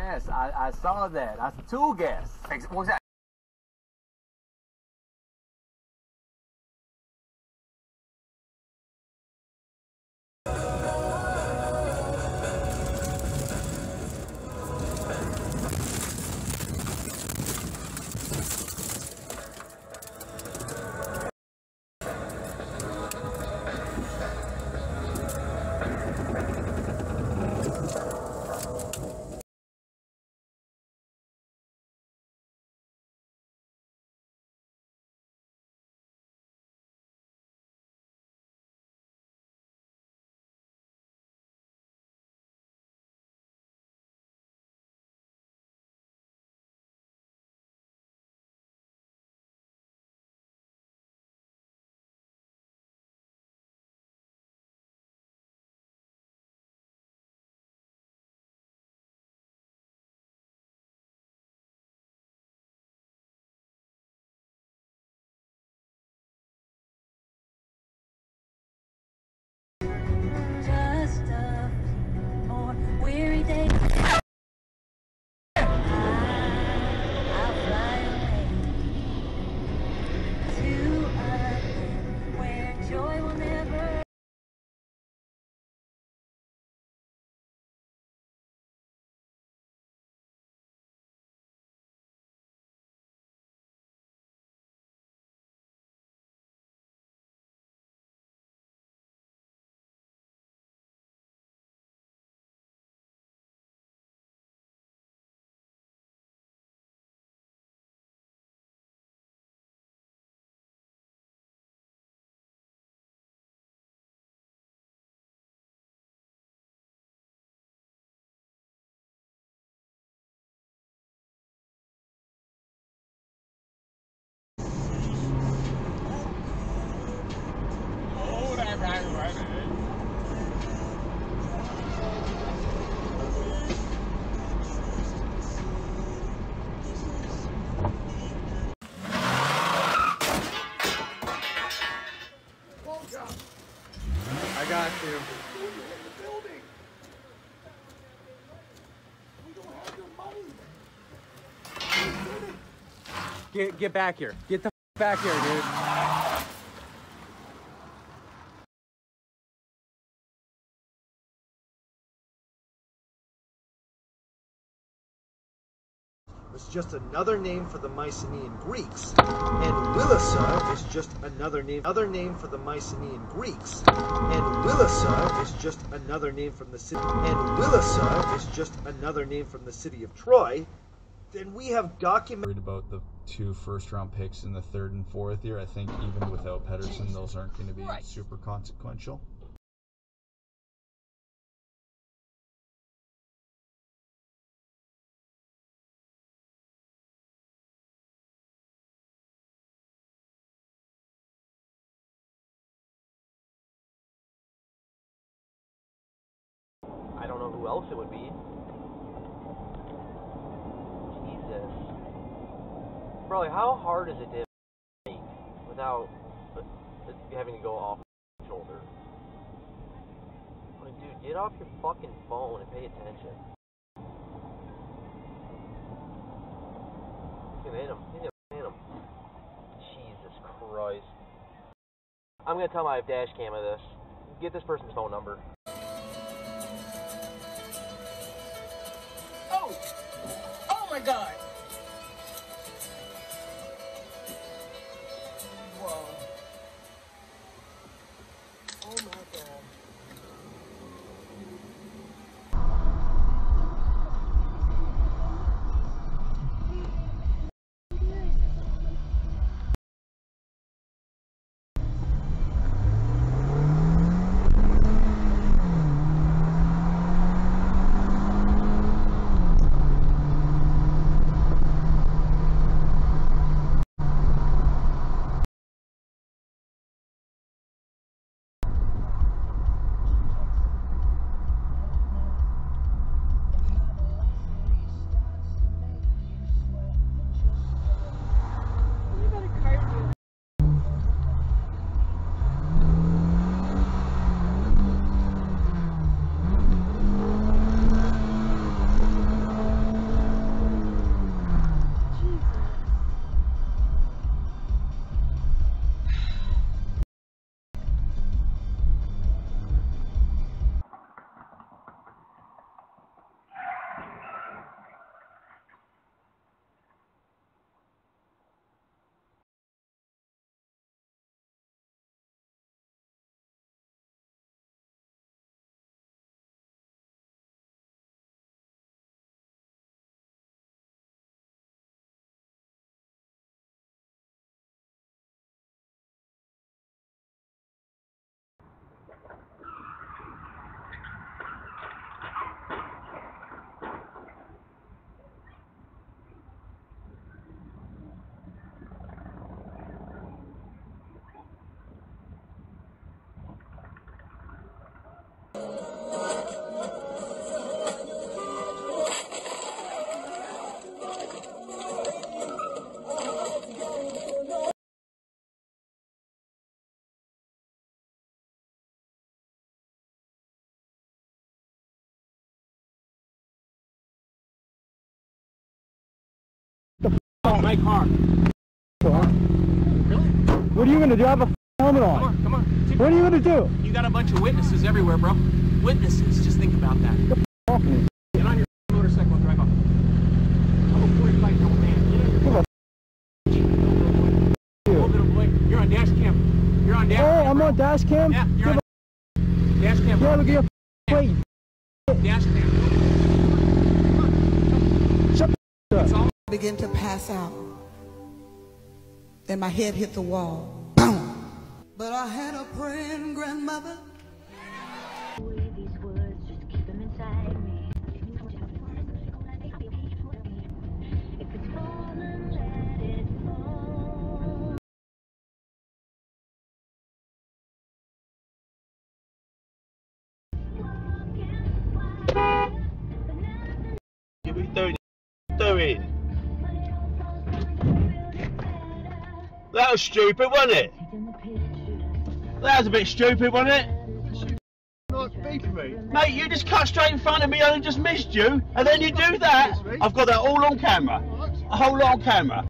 Yes, I, I saw that. I, two guests. Ex- what was that? Get get back here. Get the back here, dude. was just another name for the Mycenaean Greeks, and Wilusa is just another name other name for the Mycenaean Greeks, and Wilusa is just another name from the city and Wilusa is just another name from the city of Troy, then we have documented worried about the two first round picks in the third and fourth year. I think even without Pedersen, those aren't going to be super consequential. I don't know who else it would be. Jesus. Bro, like, how hard is it to make without uh, having to go off the shoulder? Like, dude, get off your fucking phone and pay attention. You hit him. Gonna hit him. Jesus Christ. I'm gonna tell my dash cam of this. Get this person's phone number. Oh! Oh my god! Make harm. What are you gonna do? I have a helmet Come on. on, come on. What are you gonna do? You got a bunch of witnesses everywhere, bro. Witnesses. Just think about that. Get on your motorcycle and drive off. I'm a 45 year old man. Get in your Hold it, boy. You're on dash cam. You're on dash Oh, cam. I'm on dash cam. Yeah, you're on dash cam. bro. Yeah, look at your weight. Dash cam. Shut the began to pass out. Then my head hit the wall. Boom! But I had a praying grandmother. 30. 30. That was stupid, wasn't it? That was a bit stupid, wasn't it? Mate, you just cut straight in front of me and I just missed you, and then you do that. I've got that all on camera. A whole lot on camera.